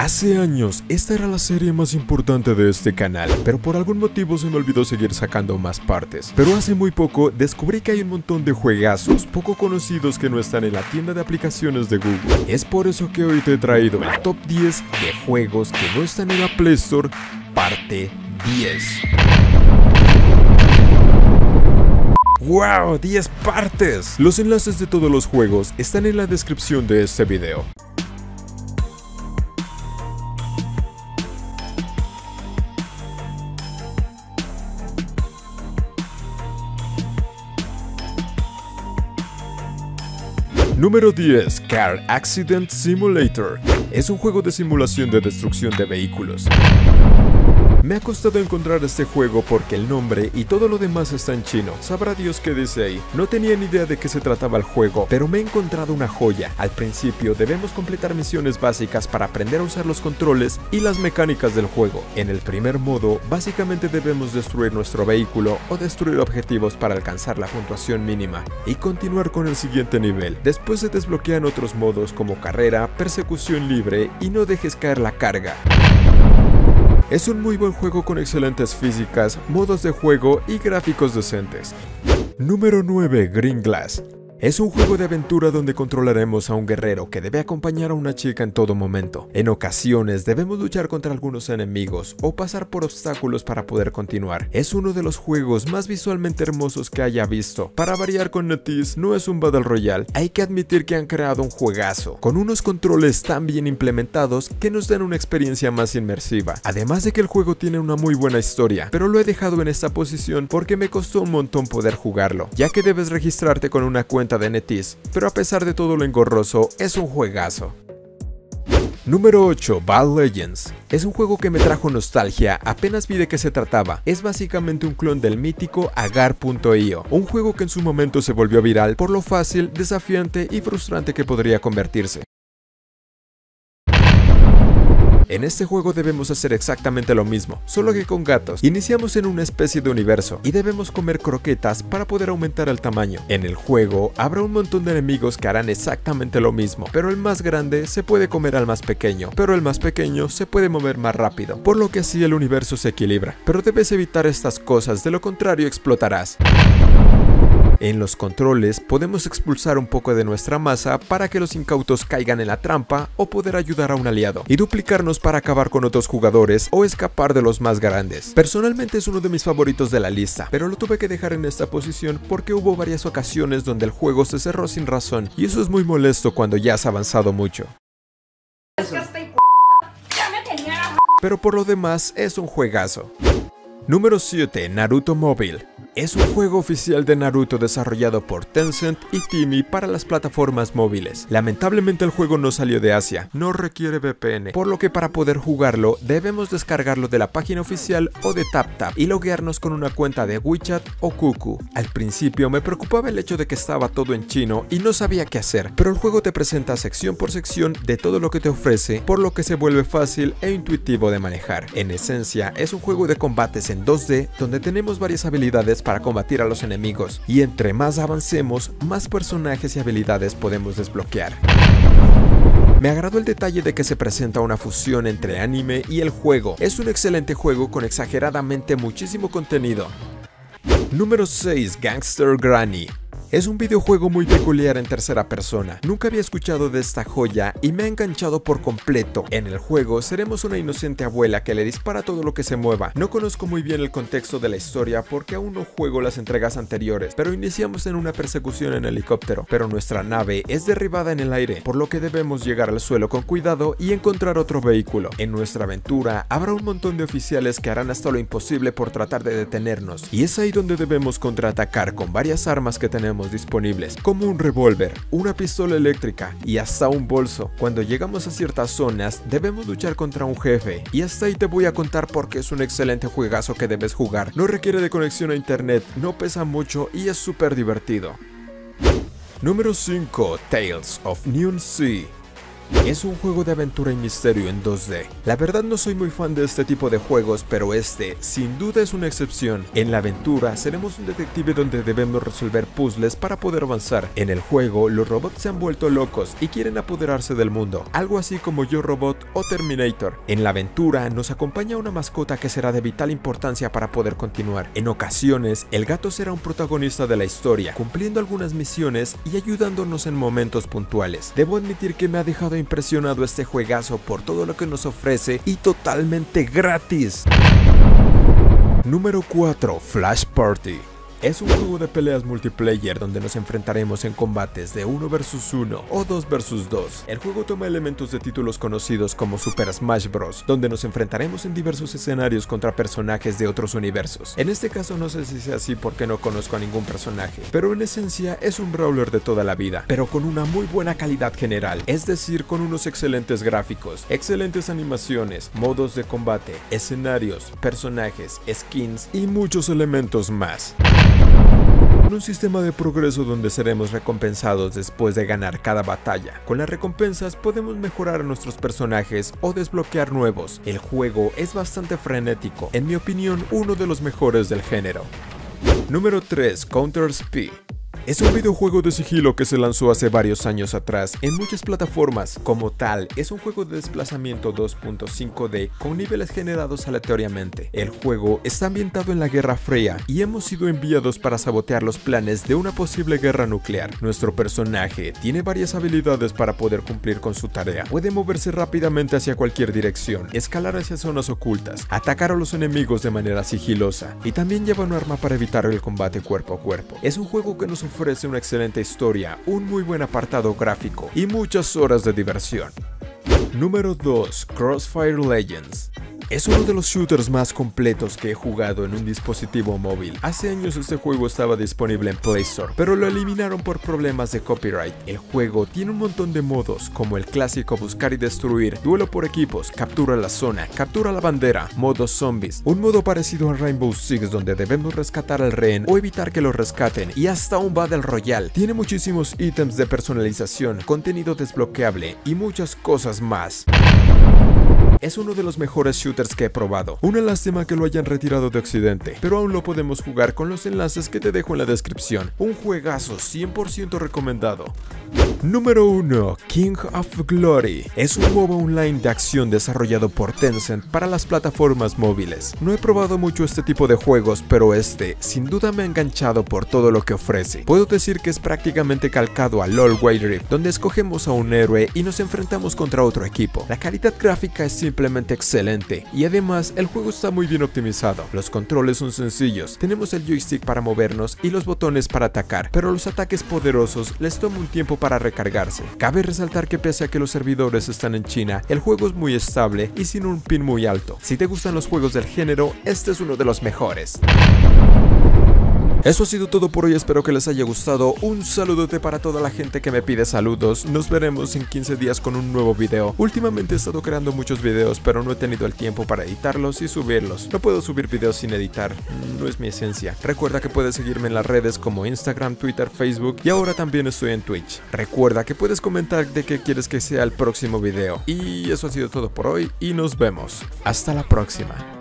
Hace años, esta era la serie más importante de este canal, pero por algún motivo se me olvidó seguir sacando más partes. Pero hace muy poco descubrí que hay un montón de juegazos poco conocidos que no están en la tienda de aplicaciones de Google. Es por eso que hoy te he traído el top 10 de juegos que no están en la Play Store, parte 10. ¡Wow! 10 partes. Los enlaces de todos los juegos están en la descripción de este video. Número 10. Car Accident Simulator. Es un juego de simulación de destrucción de vehículos. Me ha costado encontrar este juego porque el nombre y todo lo demás está en chino. Sabrá Dios qué dice ahí. No tenía ni idea de qué se trataba el juego, pero me he encontrado una joya. Al principio debemos completar misiones básicas para aprender a usar los controles y las mecánicas del juego. En el primer modo, básicamente debemos destruir nuestro vehículo o destruir objetivos para alcanzar la puntuación mínima y continuar con el siguiente nivel. Después se desbloquean otros modos como carrera, persecución libre y no dejes caer la carga. Es un muy buen juego con excelentes físicas, modos de juego y gráficos decentes. Número 9. Green Glass es un juego de aventura donde controlaremos a un guerrero que debe acompañar a una chica en todo momento. En ocasiones debemos luchar contra algunos enemigos o pasar por obstáculos para poder continuar. Es uno de los juegos más visualmente hermosos que haya visto. Para variar con NetEase, no es un Battle Royale, hay que admitir que han creado un juegazo, con unos controles tan bien implementados que nos dan una experiencia más inmersiva. Además de que el juego tiene una muy buena historia, pero lo he dejado en esta posición porque me costó un montón poder jugarlo, ya que debes registrarte con una cuenta de NetEase, pero a pesar de todo lo engorroso, es un juegazo. Número 8. Bad Legends. Es un juego que me trajo nostalgia apenas vi de qué se trataba. Es básicamente un clon del mítico Agar.io, un juego que en su momento se volvió viral por lo fácil, desafiante y frustrante que podría convertirse. En este juego debemos hacer exactamente lo mismo, solo que con gatos. Iniciamos en una especie de universo y debemos comer croquetas para poder aumentar el tamaño. En el juego habrá un montón de enemigos que harán exactamente lo mismo, pero el más grande se puede comer al más pequeño, pero el más pequeño se puede mover más rápido, por lo que así el universo se equilibra. Pero debes evitar estas cosas, de lo contrario explotarás. En los controles podemos expulsar un poco de nuestra masa para que los incautos caigan en la trampa o poder ayudar a un aliado y duplicarnos para acabar con otros jugadores o escapar de los más grandes. Personalmente es uno de mis favoritos de la lista, pero lo tuve que dejar en esta posición porque hubo varias ocasiones donde el juego se cerró sin razón y eso es muy molesto cuando ya has avanzado mucho. Pero por lo demás es un juegazo. Número 7. Naruto Mobile es un juego oficial de Naruto desarrollado por Tencent y Timi para las plataformas móviles. Lamentablemente el juego no salió de Asia, no requiere VPN, por lo que para poder jugarlo debemos descargarlo de la página oficial o de TapTap y loguearnos con una cuenta de WeChat o Kuku. Al principio me preocupaba el hecho de que estaba todo en chino y no sabía qué hacer, pero el juego te presenta sección por sección de todo lo que te ofrece, por lo que se vuelve fácil e intuitivo de manejar. En esencia, es un juego de combates en 2D donde tenemos varias habilidades para combatir a los enemigos, y entre más avancemos, más personajes y habilidades podemos desbloquear. Me agradó el detalle de que se presenta una fusión entre anime y el juego. Es un excelente juego con exageradamente muchísimo contenido. Número 6. Gangster Granny es un videojuego muy peculiar en tercera persona. Nunca había escuchado de esta joya y me ha enganchado por completo. En el juego seremos una inocente abuela que le dispara todo lo que se mueva. No conozco muy bien el contexto de la historia porque aún no juego las entregas anteriores, pero iniciamos en una persecución en helicóptero, pero nuestra nave es derribada en el aire, por lo que debemos llegar al suelo con cuidado y encontrar otro vehículo. En nuestra aventura habrá un montón de oficiales que harán hasta lo imposible por tratar de detenernos, y es ahí donde debemos contraatacar con varias armas que tenemos disponibles, como un revólver, una pistola eléctrica y hasta un bolso. Cuando llegamos a ciertas zonas, debemos luchar contra un jefe, y hasta ahí te voy a contar porque es un excelente juegazo que debes jugar. No requiere de conexión a internet, no pesa mucho y es súper divertido. Número 5. Tales of Neon Sea es un juego de aventura y misterio en 2D. La verdad no soy muy fan de este tipo de juegos, pero este sin duda es una excepción. En la aventura seremos un detective donde debemos resolver puzzles para poder avanzar. En el juego los robots se han vuelto locos y quieren apoderarse del mundo, algo así como Yo Robot o Terminator. En la aventura nos acompaña una mascota que será de vital importancia para poder continuar. En ocasiones el gato será un protagonista de la historia, cumpliendo algunas misiones y ayudándonos en momentos puntuales. Debo admitir que me ha dejado impresionado este juegazo por todo lo que nos ofrece y totalmente gratis. Número 4. Flash Party es un juego de peleas multiplayer donde nos enfrentaremos en combates de 1 vs 1 o 2 vs 2. El juego toma elementos de títulos conocidos como Super Smash Bros, donde nos enfrentaremos en diversos escenarios contra personajes de otros universos. En este caso no sé si sea así porque no conozco a ningún personaje, pero en esencia es un brawler de toda la vida, pero con una muy buena calidad general, es decir, con unos excelentes gráficos, excelentes animaciones, modos de combate, escenarios, personajes, skins y muchos elementos más un sistema de progreso donde seremos recompensados después de ganar cada batalla. Con las recompensas podemos mejorar a nuestros personajes o desbloquear nuevos. El juego es bastante frenético, en mi opinión uno de los mejores del género. Número 3. Counter Speed es un videojuego de sigilo que se lanzó hace varios años atrás en muchas plataformas. Como tal, es un juego de desplazamiento 2.5D con niveles generados aleatoriamente. El juego está ambientado en la Guerra Fría y hemos sido enviados para sabotear los planes de una posible guerra nuclear. Nuestro personaje tiene varias habilidades para poder cumplir con su tarea. Puede moverse rápidamente hacia cualquier dirección, escalar hacia zonas ocultas, atacar a los enemigos de manera sigilosa y también lleva un arma para evitar el combate cuerpo a cuerpo. Es un juego que nos ofrece una excelente historia, un muy buen apartado gráfico y muchas horas de diversión. Número 2. Crossfire Legends es uno de los shooters más completos que he jugado en un dispositivo móvil. Hace años este juego estaba disponible en Play Store, pero lo eliminaron por problemas de copyright. El juego tiene un montón de modos, como el clásico buscar y destruir, duelo por equipos, captura la zona, captura la bandera, modo zombies, un modo parecido a Rainbow Six donde debemos rescatar al rehén o evitar que lo rescaten, y hasta un Battle Royale. Tiene muchísimos ítems de personalización, contenido desbloqueable y muchas cosas más es uno de los mejores shooters que he probado. Una lástima que lo hayan retirado de Occidente, pero aún lo podemos jugar con los enlaces que te dejo en la descripción. Un juegazo 100% recomendado. Número 1. King of Glory es un MOBA online de acción desarrollado por Tencent para las plataformas móviles. No he probado mucho este tipo de juegos, pero este sin duda me ha enganchado por todo lo que ofrece. Puedo decir que es prácticamente calcado a LoL Wild Rift, donde escogemos a un héroe y nos enfrentamos contra otro equipo. La calidad gráfica es simplemente excelente y además el juego está muy bien optimizado. Los controles son sencillos, tenemos el joystick para movernos y los botones para atacar, pero los ataques poderosos les toma un tiempo para cargarse. Cabe resaltar que pese a que los servidores están en China, el juego es muy estable y sin un pin muy alto. Si te gustan los juegos del género, este es uno de los mejores. Eso ha sido todo por hoy, espero que les haya gustado. Un saludote para toda la gente que me pide saludos. Nos veremos en 15 días con un nuevo video. Últimamente he estado creando muchos videos, pero no he tenido el tiempo para editarlos y subirlos. No puedo subir videos sin editar, no es mi esencia. Recuerda que puedes seguirme en las redes como Instagram, Twitter, Facebook y ahora también estoy en Twitch. Recuerda que puedes comentar de qué quieres que sea el próximo video. Y eso ha sido todo por hoy y nos vemos. Hasta la próxima.